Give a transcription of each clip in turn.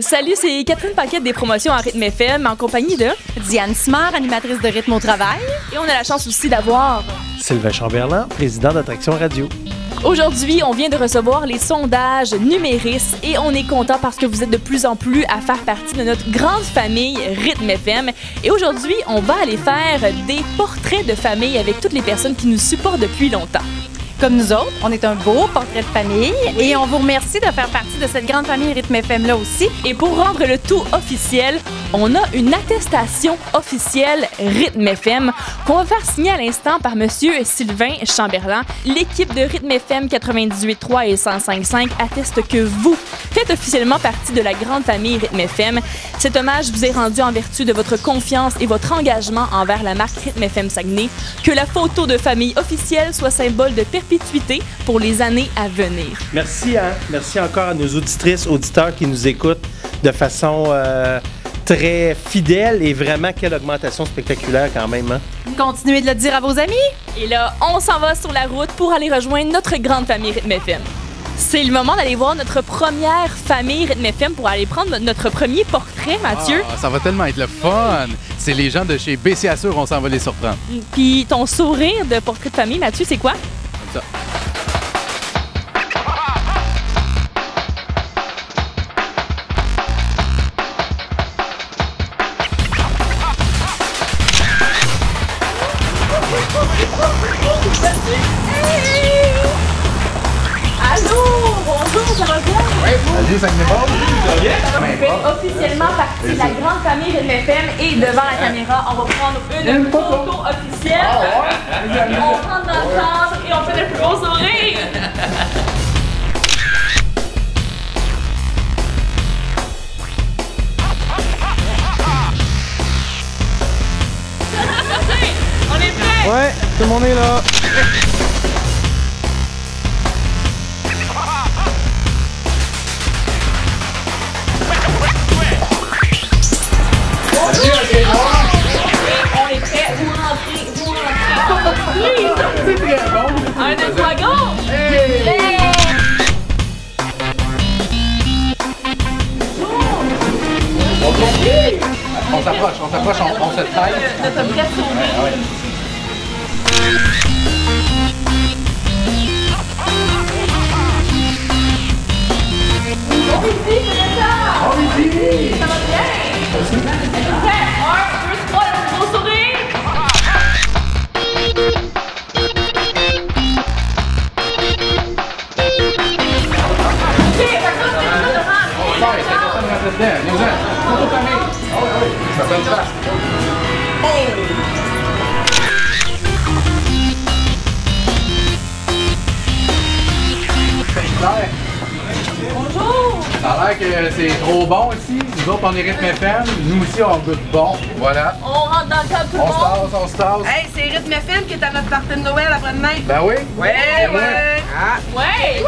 Salut, c'est Catherine Paquette des promotions à Rythme FM en compagnie de Diane Simard, animatrice de Rythme au travail. Et on a la chance aussi d'avoir Sylvain Chamberlain, président d'Attraction Radio. Aujourd'hui, on vient de recevoir les sondages Numéris et on est content parce que vous êtes de plus en plus à faire partie de notre grande famille Rythme FM. Et aujourd'hui, on va aller faire des portraits de famille avec toutes les personnes qui nous supportent depuis longtemps. Comme nous autres, on est un beau portrait de famille et on vous remercie de faire partie de cette grande famille Rythme FM-là aussi. Et pour rendre le tout officiel, on a une attestation officielle Rythme FM qu'on va faire signer à l'instant par Monsieur Sylvain Chamberlain. L'équipe de Rythme FM 98.3 et 105.5 atteste que vous faites officiellement partie de la grande famille Rythme FM. Cet hommage vous est rendu en vertu de votre confiance et votre engagement envers la marque Rythme FM Saguenay. Que la photo de famille officielle soit symbole de perpétuité pour les années à venir. Merci, hein? merci encore à nos auditrices, auditeurs qui nous écoutent de façon euh, très fidèle et vraiment quelle augmentation spectaculaire quand même. Hein? Continuez de le dire à vos amis. Et là, on s'en va sur la route pour aller rejoindre notre grande famille Rythme FM. C'est le moment d'aller voir notre première famille Rythme FM pour aller prendre notre premier portrait, Mathieu. Ah, ça va tellement être le fun! C'est les gens de chez BC Assure, on s'en va les surprendre. Puis ton sourire de portrait de famille, Mathieu, c'est quoi? Ça. Allô, bonjour, ça va bien? Salut, ça me va? On fait officiellement partie de la grande famille de FM et devant la caméra, on va prendre une photo officielle. On rentre dans le beau sourire. On est prêts? Ouais, tout le monde est là. On s'approche, on s'approche, on, on se taille. Ça Bonjour! Ça a l'air que c'est trop bon ici. Nous autres, on est rythme FM. Nous aussi, on goûte bon. Voilà. On rentre dans le cadre tout le On se monde. tasse, on se tasse. Hey, c'est Rythme FM qui est à notre partie de Noël après-demain. Ben oui. Ouais, ouais. Ah, Ouais!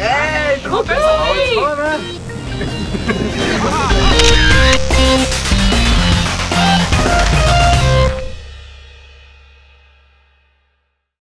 hey, trop bien. Ça va être fun, hein?